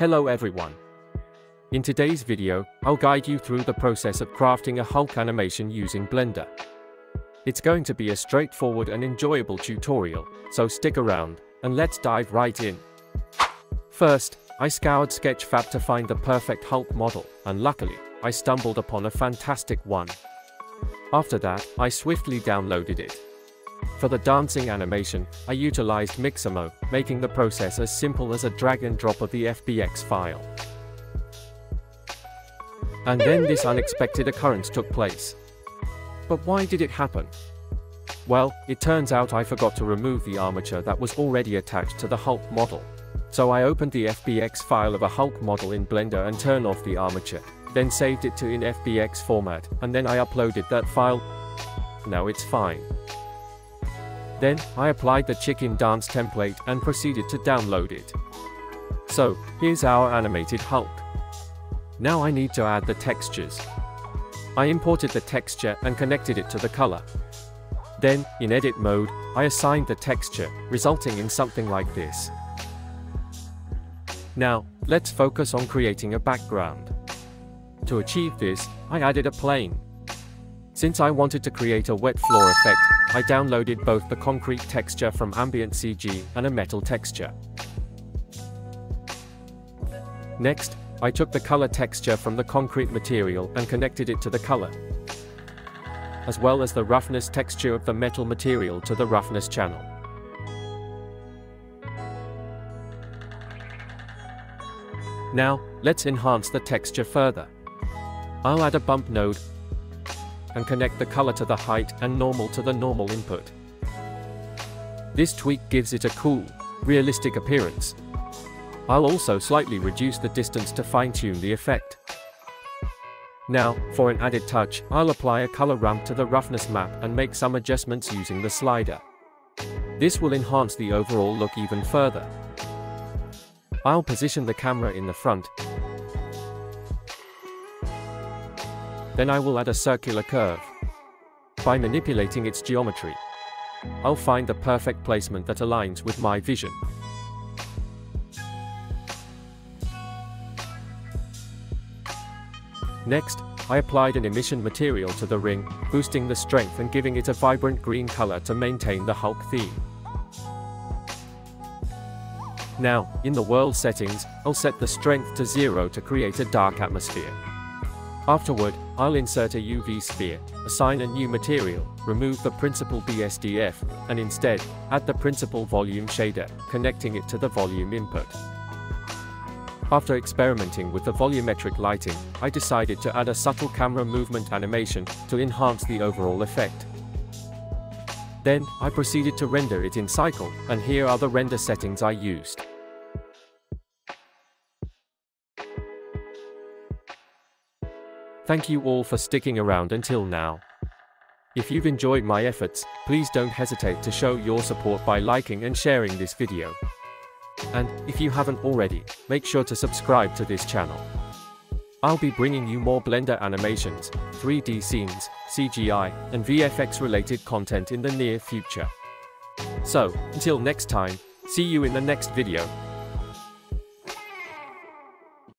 Hello everyone. In today's video, I'll guide you through the process of crafting a Hulk animation using Blender. It's going to be a straightforward and enjoyable tutorial, so stick around, and let's dive right in. First, I scoured Sketchfab to find the perfect Hulk model, and luckily, I stumbled upon a fantastic one. After that, I swiftly downloaded it. For the dancing animation, I utilized Mixamo, making the process as simple as a drag and drop of the FBX file. And then this unexpected occurrence took place. But why did it happen? Well, it turns out I forgot to remove the armature that was already attached to the Hulk model. So I opened the FBX file of a Hulk model in Blender and turned off the armature, then saved it to in FBX format, and then I uploaded that file. Now it's fine. Then, I applied the chicken dance template and proceeded to download it. So, here's our animated Hulk. Now I need to add the textures. I imported the texture and connected it to the color. Then, in edit mode, I assigned the texture, resulting in something like this. Now, let's focus on creating a background. To achieve this, I added a plane. Since I wanted to create a wet floor effect, I downloaded both the concrete texture from Ambient CG and a metal texture. Next, I took the color texture from the concrete material and connected it to the color, as well as the roughness texture of the metal material to the roughness channel. Now, let's enhance the texture further. I'll add a bump node and connect the color to the height and normal to the normal input. This tweak gives it a cool, realistic appearance, I'll also slightly reduce the distance to fine-tune the effect. Now, for an added touch, I'll apply a color ramp to the roughness map and make some adjustments using the slider. This will enhance the overall look even further. I'll position the camera in the front. Then I will add a circular curve. By manipulating its geometry, I'll find the perfect placement that aligns with my vision. Next, I applied an emission material to the ring, boosting the strength and giving it a vibrant green color to maintain the Hulk theme. Now, in the world settings, I'll set the strength to zero to create a dark atmosphere. Afterward, I'll insert a UV sphere, assign a new material, remove the principal BSDF, and instead, add the principal volume shader, connecting it to the volume input. After experimenting with the volumetric lighting, I decided to add a subtle camera movement animation to enhance the overall effect. Then, I proceeded to render it in cycle, and here are the render settings I used. Thank you all for sticking around until now. If you've enjoyed my efforts, please don't hesitate to show your support by liking and sharing this video. And, if you haven't already, make sure to subscribe to this channel. I'll be bringing you more Blender animations, 3D scenes, CGI, and VFX related content in the near future. So, until next time, see you in the next video.